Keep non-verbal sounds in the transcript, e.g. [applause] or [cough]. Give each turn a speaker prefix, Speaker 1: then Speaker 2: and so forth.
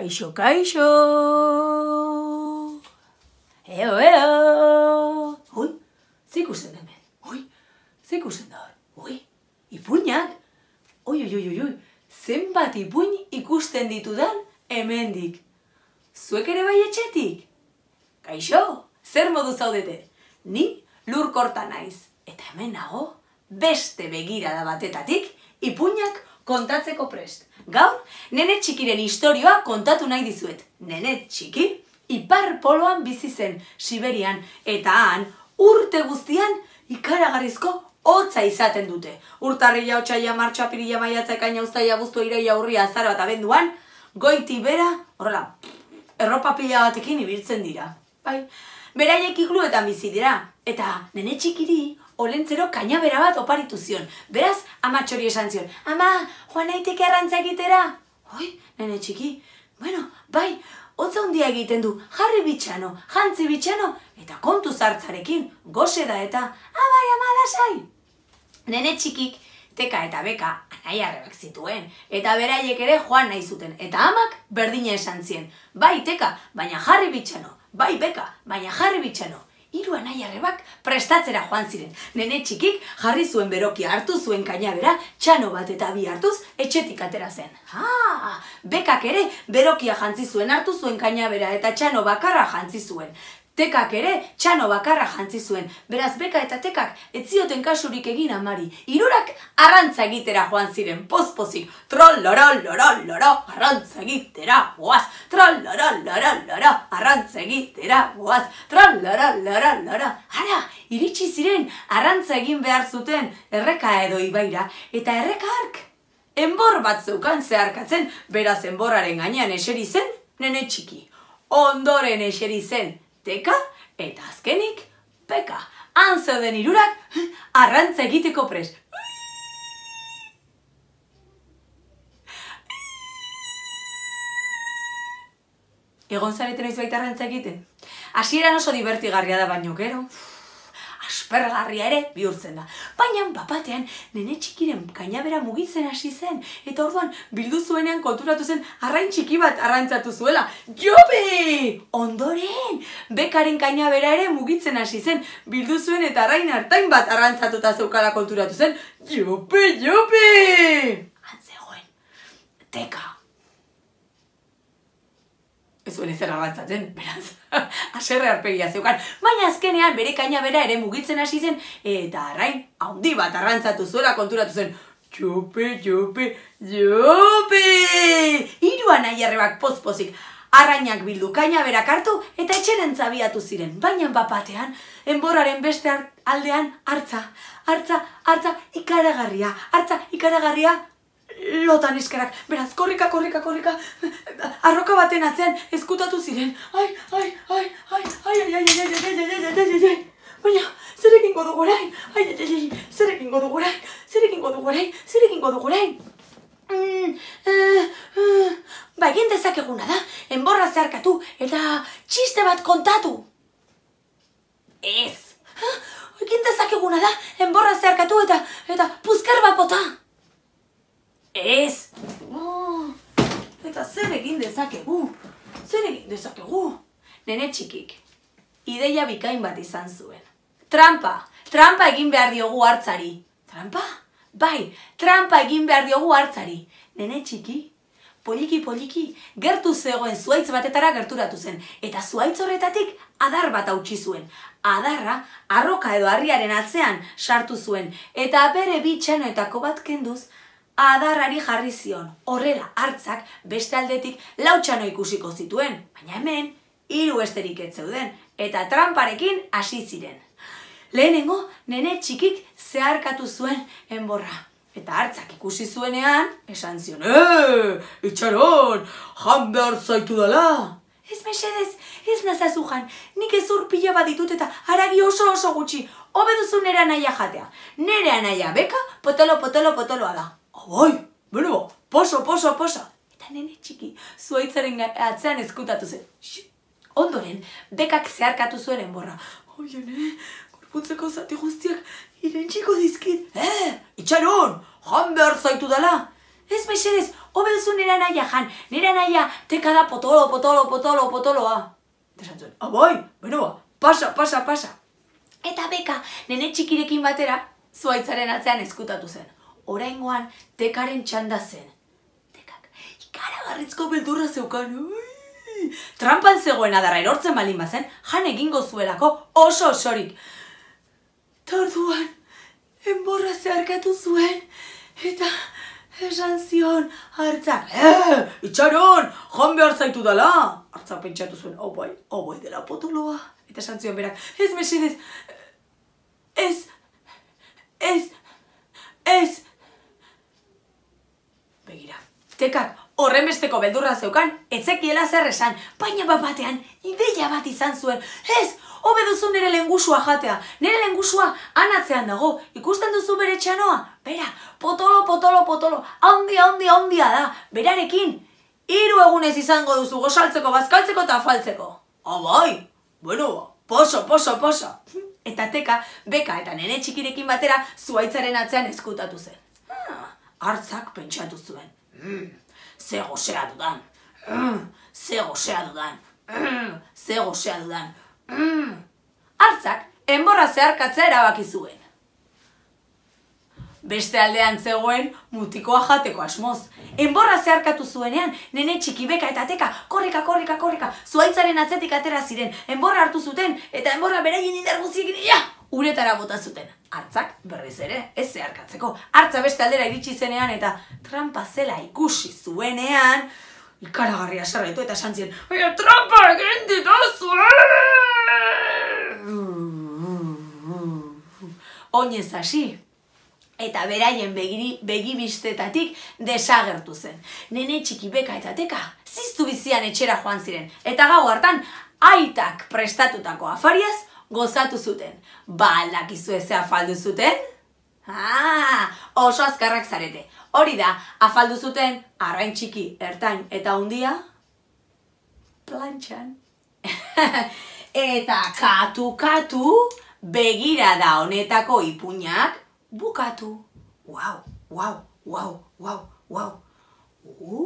Speaker 1: Kaixo, kaixo! Eo, eo! Ui, zikusten hemen. Ui, zikusten da hor. Ipuinak? Ui, ui, ui, ui, ui, zenbat ipuin ikusten ditudan hemendik. Zuek ere bai etxetik? Kaixo, zer modu zaudete? Ni lurkorta naiz. Eta hemen nago, beste begirada batetatik, ipuinak kontatzeko prest. Gaur, nene txikiren istorioa kontatu nahi dizuet. Nene txiki, ipar poloan bizi zen, Siberian, eta han, urte guztian, ikaragarrizko hotza izaten dute. Urtarrila, otxaila, martxa, pirila, maiatza, ekaina, ustaia, guztu, iraia, urria, azara bat abenduan, goiti bera, horrela, erropa pila batekin ibiltzen dira. Bai, beraiek igluetan bizi dira, eta nene txikiri, olentzero kainabera bat oparitu zion. Beraz, ama txori esan zion, ama, joan naitek errantza egitera? Oi, nene txiki, bueno, bai, hotza hundia egiten du, jarri bitxano, jantzi bitxano, eta kontu zartzarekin, goze da eta, abai, ama, lasai. Nene txikik, teka eta beka, anai arrebak zituen, eta beraiek ere joan nahi zuten, eta amak berdina esan zien, bai, teka, baina jarri bitxano, bai, beka, baina jarri bitxano, hiru anai arrebak prestatzera joan ziren. Nene txikik jarri zuen berokia hartu zuen kainabera, txano bat eta bi hartuz, etxetik atera zen. Ha, bekak ere berokia jantzi zuen hartu zuen kainabera eta txano bakarra jantzi zuen. Tekak ere txano bakarra jantzi zuen. Beraz beka eta tekak ez zioten kasurik egin amari. Hirurak arrantza egitera joan ziren. Pozpozik. Troll loro loro arrantza egitera goaz. Troll loro loro arrantza egitera goaz. Troll loro loro loro. Ara, iritsi ziren arrantza egin behar zuten erreka edo ibaira. Eta erreka hark. Enbor bat zeukan zeharkatzen, beraz enborraren gainean eseri zen, nene txiki. Ondoren eseri zen, teka eta azkenik peka. Han zeuden irurak arrantza egiteko pres. Egon zareten noiz baita arrantza egiten? Hasieran oso divertigarria da baino, gero? Aspergarria ere bihurtzen da. Baina bapatean nene txikiren kainabera mugitzen hasi zen eta orduan bildu zuenean konturatu zen arrain txiki bat arrantzatu zuela. Jobe! Ondoren, bekaren kainabera ere mugitzen hasi zen bildu zuen eta arrain hartain bat arrantzatuta zeukala konturatu zen. Jope, jope! Antzegoen, teka, zuen ezer arrantzatzen, beraz, [laughs] aserre arpegia zeukan. Baina azkenean bere kaina bera ere mugitzen hasi zen, eta arrain, haundi bat arrantzatu zuela konturatu zen, Jope, jope, jope! Iruan aierrebak pozpozik, arrainak bildu kaina berak hartu eta etxeren zabiatu ziren. Baina bapatean, enborraren beste aldean, hartza, hartza, hartza, ikaragarria, hartza, ikaragarria, lotan eskerak, beraz, korrika, korrika, korrika, arroka baten atzean ezkutatu ziren. Ai, ai, ai, ai, ai, ai, ai, ai, ai, ai, ai, ai, ai, ai, ai, baina, zer egingo dugu orain? Ai, ai, ai, zer egingo dugu orain? Zer egingo dugu orain? Zer egingo dugu orain? Mm, uh, uh, ba, egin dezakeguna da, enborra zeharkatu eta txiste bat kontatu. Ez. Egin dezakeguna da, enborra zeharkatu eta eta puzkar bat bota. Ez! Oh, eta zer egin dezakegu? Zer egin dezakegu? Nene txikik, ideia bikain bat izan zuen. Trampa! Trampa egin behar diogu hartzari. Trampa? Bai, trampa egin behar diogu hartzari. Nene txiki, poliki poliki, gertu zegoen zuaitz batetara gerturatu zen. Eta zuaitz horretatik adar bat hautsi zuen. Adarra, arroka edo harriaren atzean sartu zuen. Eta bere bitxanoetako bat kenduz, adarrari jarri zion. Horrela, hartzak beste aldetik lautxano ikusiko zituen, baina hemen hiru esterik ez zeuden eta tramparekin hasi ziren. Lehenengo, nene txikik zeharkatu zuen enborra. Eta hartzak ikusi zuenean, esan zion, Eee, itxaron, jan behar zaitu dela. Ez mesedez, ez nazazu jan, nik ez pila bat ditut eta haragi oso oso gutxi, hobe duzu nere anaia jatea. Nere anaia beka, potolo, potolo, potoloa da. Bai, bueno, poso, poso, poso. Eta nene txiki, zuaitzaren atzean ezkutatu zen. Ondoren, bekak zeharkatu zuen enborra. Oie, ne, gorputzeko zati guztiak irentxiko dizkit. Eh, itxaron, jan behar zaitu dela. Ez mesedez, hobe duzu nire naia jan, nire naia teka da potolo, potolo, potolo, potoloa. Eta esan zuen, abai, beno ba, pasa, pasa, pasa. Eta beka, nene txikirekin batera, zuaitzaren atzean eskutatu zen. Oraingoan tekaren txanda zen. Tekak, ikaragarrizko beldurra zeukan. Ui! Trampan zegoen adarra erortzen balin bazen, jan egingo zuelako oso osorik. Torduan, enborra zeharkatu zuen, eta esan zion, hartzak, eh, itxaron, jan behar zaitu dela. Hartzak pentsatu zuen, hau bai, dela potoloa. Eta esan zion berak, ez mesedez, ez, ez, ez. Begira, tekak horren besteko beldurra zeukan, etzekiela zer esan, baina bat batean, ideia bat izan zuen, ez, hobe duzu nire lengusua jatea, nire lengusua anatzean dago, ikusten duzu bere txanoa, bera, potolo, potolo, potolo, handia, handia, handia da, berarekin, hiru egunez izango duzu gosaltzeko, bazkaltzeko eta afaltzeko. Abai, bueno, poso, poso, poso. [laughs] Eta teka, beka eta nene txikirekin batera zuaitzaren atzean eskutatu zen. Ah, hartzak pentsatu zuen. Mm, ze gozea dudan. Mm, ze gozea dudan. Mm, ze gozea dudan. Mm. Hartzak, enborra zeharkatzea erabaki zuen. Beste aldean zegoen mutikoa jateko asmoz. Enborra zeharkatu zuenean, nene txiki beka eta teka, korrika, korrika, korrika, zuaitzaren atzetik atera ziren, enborra hartu zuten, eta enborra beraien indar guziekin, ja, uretara bota zuten. Hartzak, berriz ere, ez zeharkatzeko. Hartza beste aldera iritsi zenean, eta trampa zela ikusi zuenean, ikaragarria sarraitu eta santzien, Oia, trampa egin dituzu, Oinez hasi, eta beraien begiri, begibistetatik desagertu zen. Nene txiki beka eta teka, ziztu bizian etxera joan ziren. Eta gau hartan, aitak prestatutako afariaz gozatu zuten. Ba aldakizu eze afaldu zuten? Ah, oso azkarrak zarete. Hori da, afaldu zuten, arrain txiki, ertain eta hundia, plantxan. [laughs] eta katu, katu, begira da honetako ipuñak, bukatu. Wow, wow, wow, wow, wow. Uh,